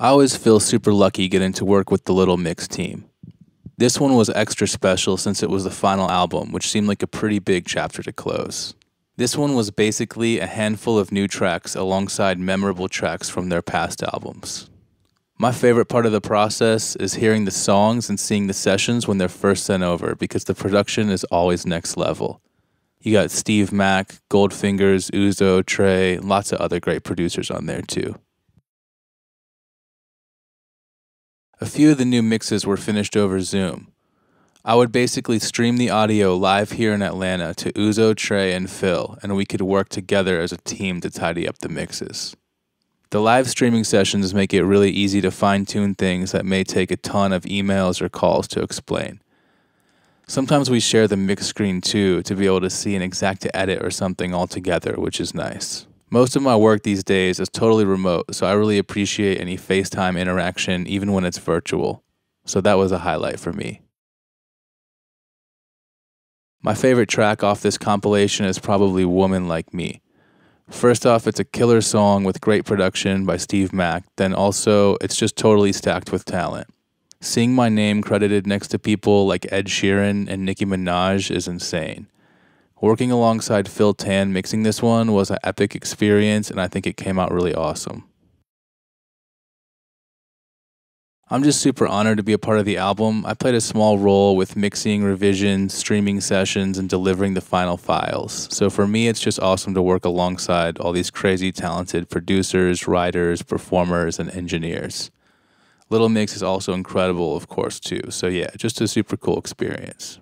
I always feel super lucky getting to work with the Little Mix team. This one was extra special since it was the final album, which seemed like a pretty big chapter to close. This one was basically a handful of new tracks alongside memorable tracks from their past albums. My favorite part of the process is hearing the songs and seeing the sessions when they're first sent over because the production is always next level. You got Steve Mac, Goldfingers, Uzo, Tre, lots of other great producers on there too. A few of the new mixes were finished over Zoom. I would basically stream the audio live here in Atlanta to Uzo, Tre, and Phil, and we could work together as a team to tidy up the mixes. The live streaming sessions make it really easy to fine tune things that may take a ton of emails or calls to explain. Sometimes we share the mix screen too to be able to see an exact edit or something all together, which is nice. Most of my work these days is totally remote, so I really appreciate any FaceTime interaction, even when it's virtual. So that was a highlight for me. My favorite track off this compilation is probably Woman Like Me. First off, it's a killer song with great production by Steve Mac, then also, it's just totally stacked with talent. Seeing my name credited next to people like Ed Sheeran and Nicki Minaj is insane. Working alongside Phil Tan mixing this one was an epic experience, and I think it came out really awesome. I'm just super honored to be a part of the album. I played a small role with mixing, revisions, streaming sessions, and delivering the final files. So for me, it's just awesome to work alongside all these crazy talented producers, writers, performers, and engineers. Little Mix is also incredible, of course, too. So yeah, just a super cool experience.